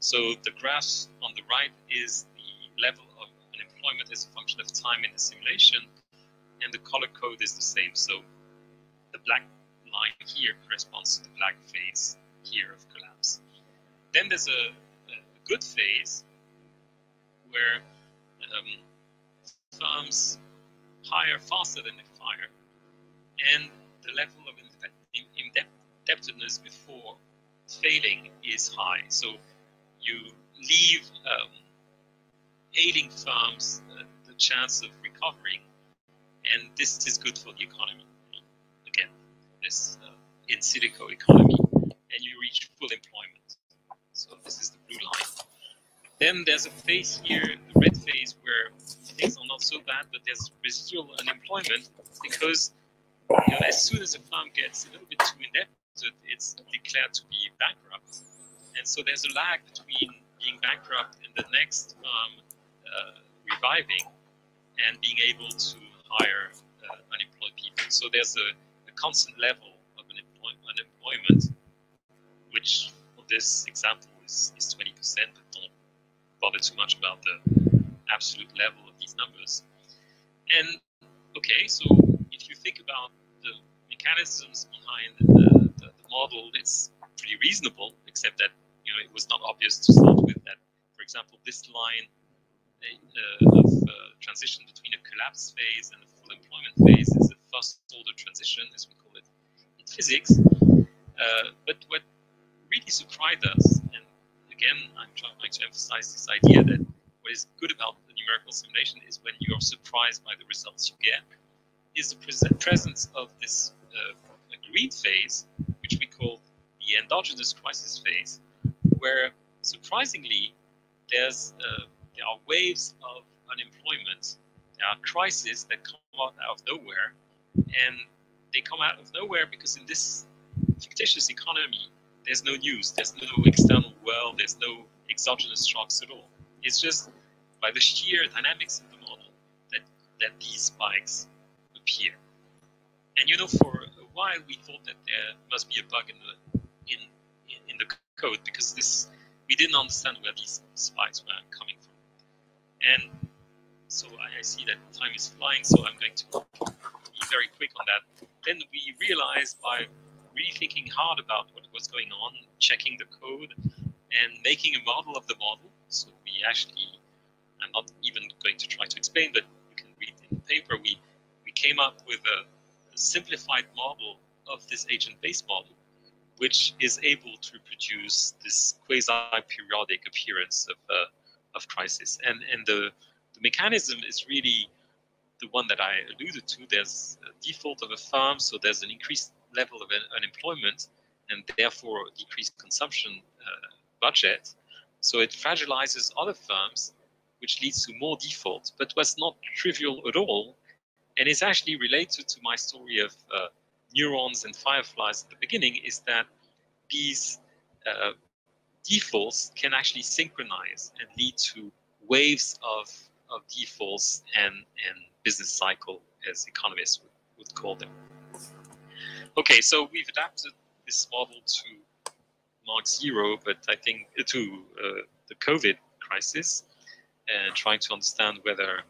B: So the graph on the right is the level of unemployment as a function of time in the simulation, and the color code is the same. So the black line here corresponds to the black phase here of collapse. Then there's a, a good phase where um, firms hire faster than they fire, and the level of indebtedness before failing is high. So you leave um, ailing firms uh, the chance of recovering, and this is good for the economy. Again, this uh, in silico economy, and you reach full employment. So this is the blue line. Then there's a phase here, the red phase, where things are not so bad, but there's residual unemployment because you know, as soon as a farm gets a little bit too indebted, it's declared to be bankrupt. And so there's a lag between being bankrupt and the next firm uh, reviving and being able to hire uh, unemployed people. So there's a, a constant level of unemployment, which for this example is, is 20%, but don't bother too much about the absolute level of these numbers. And okay, so if you think about the mechanisms behind the, the, the model, it's pretty reasonable, except that you know it was not obvious to start with that. For example, this line uh, of uh, transition between a collapse phase and a full employment phase is a first order transition, as we call it in physics. Uh, but what really surprised us, and again, I'm trying to emphasize this idea that what is good about the numerical simulation is when you're surprised by the results you get, is the presence of this uh, green phase, which we call the endogenous crisis phase, where surprisingly there's uh, there are waves of unemployment. There are crises that come out, out of nowhere, and they come out of nowhere because in this fictitious economy, there's no news, there's no external world, there's no exogenous shocks at all. It's just by the sheer dynamics of the model that, that these spikes appear. And you know, for a while we thought that there must be a bug in the in in the code because this we didn't understand where these spikes were coming from. And so I, I see that time is flying, so I'm going to be very quick on that. Then we realized by really thinking hard about what was going on, checking the code, and making a model of the model. So we actually, I'm not even going to try to explain, but you can read in the paper. We we came up with a, simplified model of this agent-based model, which is able to produce this quasi-periodic appearance of uh, of crisis. And and the the mechanism is really the one that I alluded to. There's a default of a firm, so there's an increased level of unemployment and therefore decreased consumption uh, budget. So it fragilizes other firms, which leads to more default. But what's not trivial at all, and it's actually related to my story of uh, neurons and fireflies at the beginning, is that these uh, defaults can actually synchronize and lead to waves of, of defaults and, and business cycle, as economists would, would call them. Okay, so we've adapted this model to Mark Zero, but I think to uh, the COVID crisis and trying to understand whether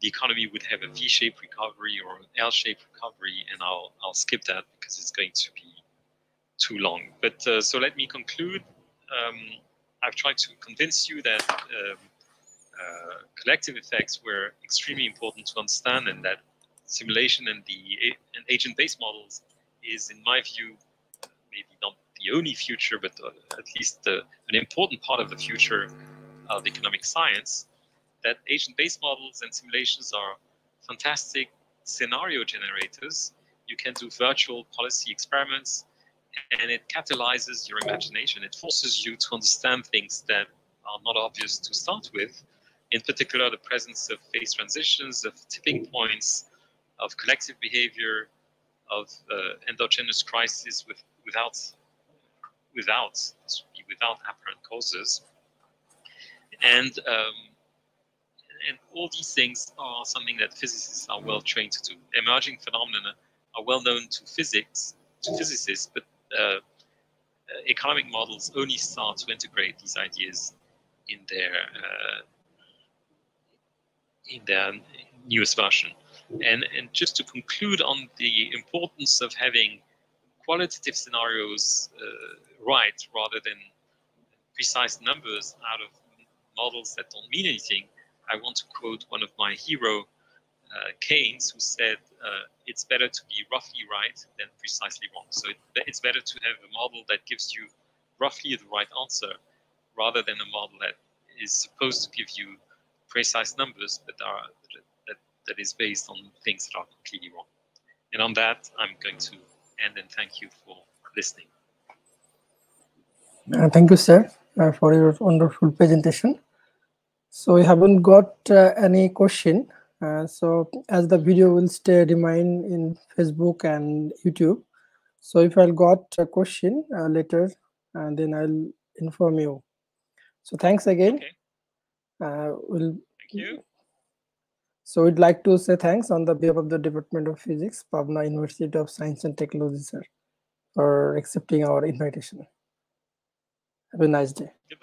B: the economy would have a V-shaped recovery or an L-shaped recovery, and I'll I'll skip that because it's going to be too long. But uh, so let me conclude. Um, I've tried to convince you that um, uh, collective effects were extremely important to understand, and that simulation and the and agent-based models is, in my view, maybe not the only future, but uh, at least uh, an important part of the future of economic science. That agent-based models and simulations are fantastic scenario generators. You can do virtual policy experiments, and it catalyzes your imagination. It forces you to understand things that are not obvious to start with. In particular, the presence of phase transitions, of tipping points, of collective behavior, of uh, endogenous crisis with, without without without apparent causes, and um, and all these things are something that physicists are well trained to do. Emerging phenomena are well known to physics to physicists, but uh, uh economic models only start to integrate these ideas in their uh, in their newest version. And, and just to conclude on the importance of having qualitative scenarios uh, right rather than precise numbers out of models that don't mean anything, I want to quote one of my hero, uh, Keynes, who said, uh, it's better to be roughly right than precisely wrong. So it, it's better to have a model that gives you roughly the right answer rather than a model that is supposed to give you precise numbers but are that is based on things that are completely wrong. And on that, I'm going to end and thank you for listening.
A: Uh, thank you, sir, uh, for your wonderful presentation. So we haven't got uh, any question. Uh, so as the video will stay remain in Facebook and YouTube. So if I got a question uh, later, and then I'll inform you. So thanks again.
B: Okay.
A: Uh, we'll
B: Thank you.
A: So we'd like to say thanks on the behalf of the Department of Physics, Pabna University of Science and Technology, sir, for accepting our invitation. Have a nice day.
B: Goodbye.